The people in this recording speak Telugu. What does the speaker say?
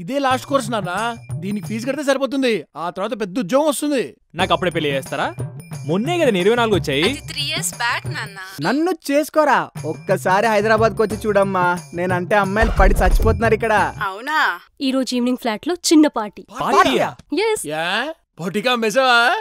ఇదే లాస్ట్ కోర్స్ నాన్న. దీనికి ఫీజు కడితే సరిపోతుంది. ఆ తర్వాత పెద్ద ఉద్యోగం వస్తుంది. నాకు అప్పుడే పెళ్ళి చేస్తారా? మొన్నే కదా నేను ఇరవై నాలుగు వచ్చాయి. అది త్రీ ఇయర్స్ బ్యాక్ నాన్న. నన్ను చేసుకోరా. ఒక్కసారి హైదరాబాద్కి వచ్చి చూడమ్మా. నేనంటే అమ్మాయిలు పడి చచ్చిపోతున్నారు ఇక్కడ. అవునా? ఈ రోజు ఈవినింగ్ ఫ్లాట్లో చిన్న పార్టీ. పార్టీయా? Yes yeah? పొటికా మెసవా